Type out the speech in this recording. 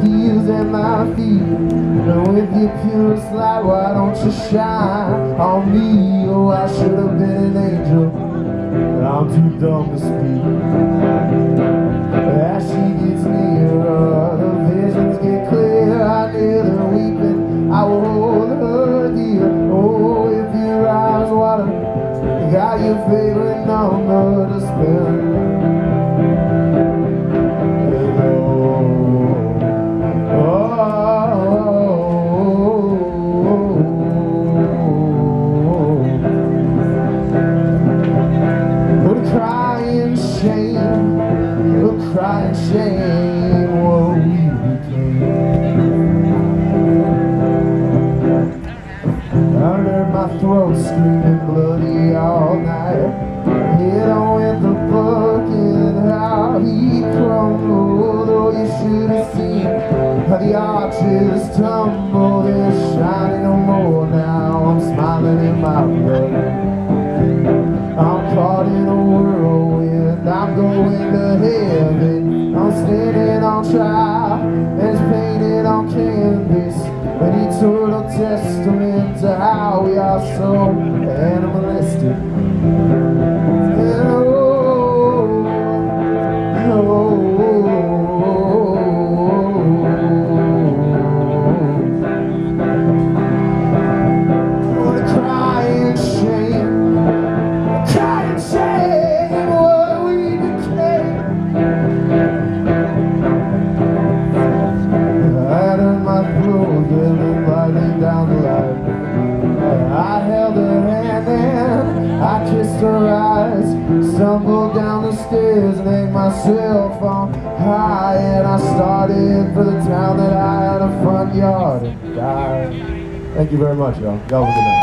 heels at my feet. And with your purest light, why don't you shine on me? Oh, I should have been an angel, but I'm too dumb to speak. As she gets nearer, the visions get clear. I near her weeping, I will hold her dear. Oh, if your eyes water, got your favorite number to spend. You're crying shame, what we became. Under my throat, screaming bloody all night. Hit on with the bucket, how he crumbled. Oh, you should have seen how the arches tumble. They're shining to heaven. I'm standing on trial, it's painted on canvas. An eternal testament to how we are so animalistic. Clothes and down the light. I held her hand and I kissed her eyes. Stumbled down the stairs and hanged myself on high. And I started for the town that I had a front yard and died. Thank you very much, y'all. Y'all have a good night.